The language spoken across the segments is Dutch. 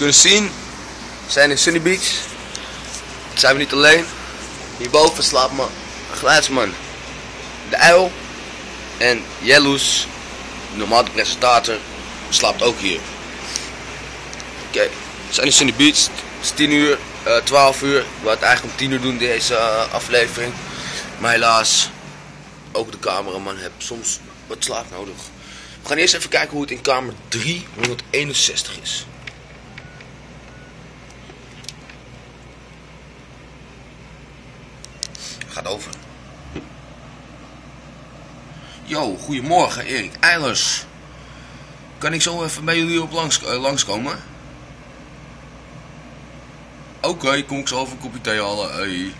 kunnen zien, we zijn in Sunny Beach. Zijn we niet alleen. Hierboven slaapt mijn geluidsman, de uil. En Jellus, de normale presentator, slaapt ook hier. Oké, we zijn in Sunny Beach. Het is 10 uur, eh 12 uur. Wou het eigenlijk om 10 uur doen, deze eh, aflevering. Maar helaas, ook de cameraman heeft soms wat slaap nodig. We gaan eerst even kijken hoe het in kamer 361 is. Gaat over. Yo, goedemorgen Erik Eilers. Kan ik zo even bij jullie op langs, eh, langskomen? Oké, kom ik zo even een kopje thee halen.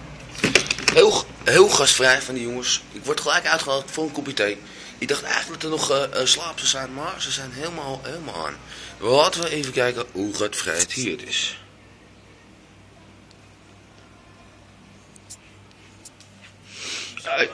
Heel, heel gastvrij van die jongens. Ik word gelijk uitgenodigd voor een kopje thee. Ik dacht eigenlijk dat er nog eh eh, slaap zijn, maar ze zijn helemaal, helemaal aan. Laten we even kijken hoe het hier is. Hey.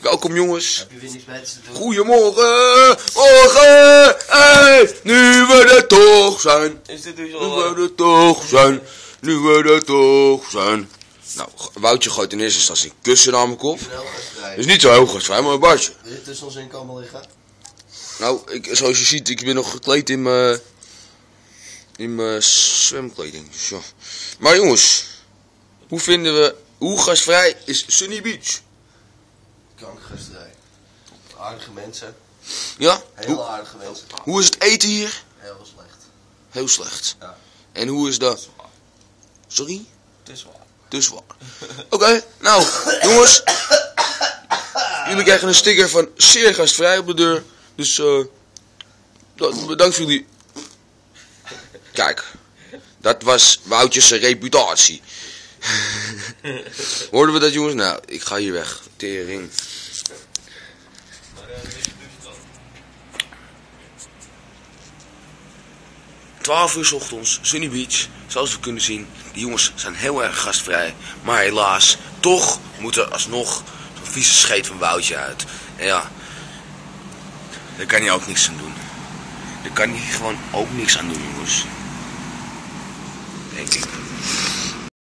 Welkom jongens. Heb je weer niks beters te doen? Goedemorgen, morgen, hey, nu we er toch zijn. Is dit dus Nu we er toch zijn, nu we er toch zijn. Nou, Woutje gooit in eerste instantie een kussen naar mijn kop. Dus niet zo heel gastvrij, maar een bartje. Wil je tussen ons in komen liggen? Nou, ik, zoals je ziet, ik ben nog gekleed in mijn... In mijn zwemkleding. Ja. Maar jongens, hoe vinden we... Hoe gastvrij is Sunny Beach? Kankergastvrij. Aardige mensen. Ja? Hele Hoe, aardige mensen. hoe is het eten hier? Heel slecht. Heel slecht. Ja. En hoe is dat? Sorry? Het is waar. Dus waar. Oké, nou, jongens. Jullie krijgen een sticker van zeer gastvrij op de deur. Dus, eh. bedankt voor jullie. Kijk, dat was Woutjes reputatie. Hoorden we dat, jongens? Nou, ik ga hier weg. Tering. Twaalf uur 's ochtends, Sunny Beach. Zoals we kunnen zien, die jongens zijn heel erg gastvrij. Maar helaas, toch moet er alsnog zo'n vieze scheet van Woutje uit. En ja, daar kan hij ook niks aan doen. Daar kan hij gewoon ook niks aan doen, jongens. Denk ik.